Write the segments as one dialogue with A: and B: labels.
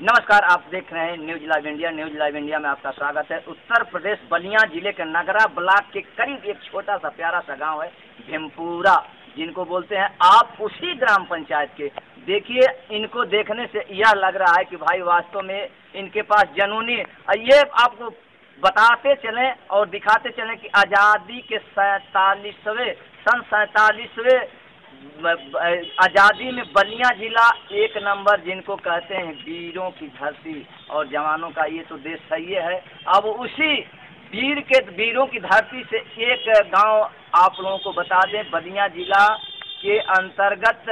A: नमस्कार, आप देख रहे हैं news live India news live India में आपका स्वागत है। उत्तर प्रदेश बलिया ज़िले के नगरा ब्लॉक के करीब एक छोटा सा प्यारा सा गाँव है, भीमपुरा, जिनको बोलते हैं आप उसी ग्राम पंचायत के। देखिए, इनको देखने से यह लग रहा है कि भाई वास्तव में इनके पास जनूनी ये आपको बताते चलें और दिखाते चलें कि आज़ादी के सैतालीसवें, सन सैतालीसवें आज़ादी में बलिया जिला एक नंबर जिनको कहते हैं वीरों की धरती और जवानों का ये तो देश सही है। अब उसी वीर के, वीरों की धरती से एक गाँव आप लोगों को बता दें बलिया जिला के अंतर्गत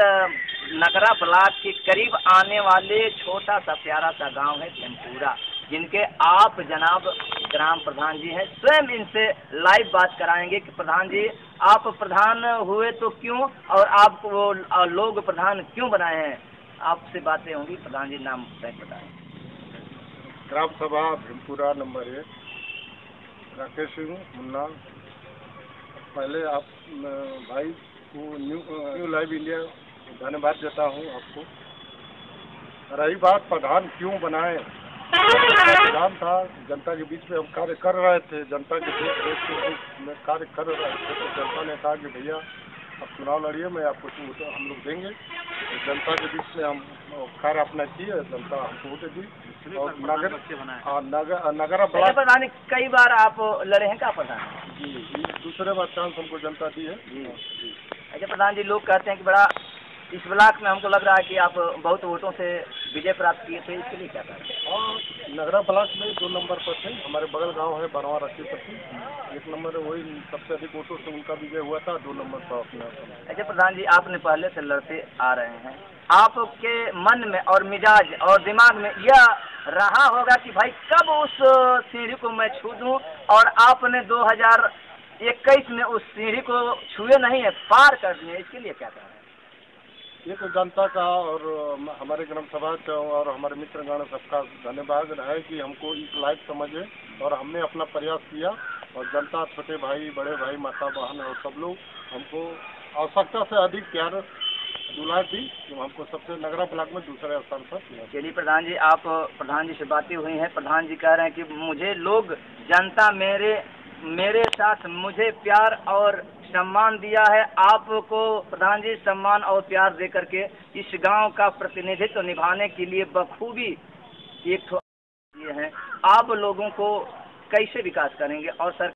A: नगरा ब्लाक के करीब आने वाले छोटा सा प्यारा सा गाँव है चंपूरा जिनके आप जनाब ग्राम प्रधान जी हैं। स्वयं इनसे लाइव बात कराएँगे कि प्रधान जी, आप प्रधान हुए तो क्यों और आप वो लोग प्रधान क्यों बनाए हैं? आपसे बातें होंगी, प्रधान जी नाम बताएँ।
B: ग्राम सभा भीमपुरा नंबर एक। राकेश सिंह, मुन्ना। पहले आप भाई को न्यू न्यू लाइव इंडिया, धन्यवाद देता हूँ आपको। रही बात, प्रधान क्यों बनाए? काम था जनता के बीच में हम कार्य कर रहे थे जनता के रेख में कार्य कर रहे थे तो जनता ने कहा कि भैया अब चुनाव लड़िए मैं आपको तो हम लोग देंगे। तो जनता के बीच में हम कार्य अपना किए जनता हमको वोटे दी। और नगर हाँ नगर नगर
A: प्रधान कई बार आप लड़े हैं क्या प्रधान?
B: जी दूसरे बार चांस हमको जनता दी है।
A: अच्छा प्रधान जी लोग कहते हैं कि बड़ा इस ब्लॉक में हमको लग रहा है कि आप बहुत वोटों से विजय प्राप्त किए थे इसके लिए क्या करें?
B: और नगरा ब्लॉक में दो नंबर पर थे। हमारे बगल गाँव है, बरवा रस्सीपट्टी एक नंबर वही सबसे अधिक वोटों से उनका विजय हुआ था, दो नंबर पर अपना
A: अच्छा प्रधान जी आपने पहले से लड़ते आ रहे हैं। आपके मन में और मिजाज और दिमाग में यह रहा होगा कि भाई कब उस सीढ़ी को मैं छू दूँ और आपने दो हज़ार इक्कीस में उस सीढ़ी को छुए नहीं है, पार कर दिए। इसके लिए क्या करें
B: ये तो जनता का और हमारे ग्राम सभा का और हमारे मित्रगण सबका धन्यवाद है कि हमको इस लायक समझे और हमने अपना प्रयास किया। और जनता, छोटे भाई, बड़े भाई, माता, बहन और सब लोग हमको आवश्यकता से अधिक प्यार दुला दी। जो हमको सबसे नगरा ब्लॉक में दूसरे स्थान पर
A: चलिए प्रधान जी, आप प्रधान जी से बातें हुई हैं। प्रधान जी कह रहे हैं कि मुझे लोग जनता मेरे मेरे साथ मुझे प्यार और सम्मान दिया है आपको प्रधान जी सम्मान और प्यार दे करके इस गाँव का प्रतिनिधित्व निभाने के लिए बखूबी एक ये है। आप लोगों को कैसे विकास करेंगे और सर